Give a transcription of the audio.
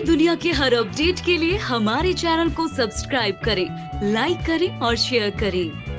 फिल्मी दुनिया के हर अपडेट के लिए हमारे चैनल को सब्सक्राइब करें, लाइक करें और शेयर करें।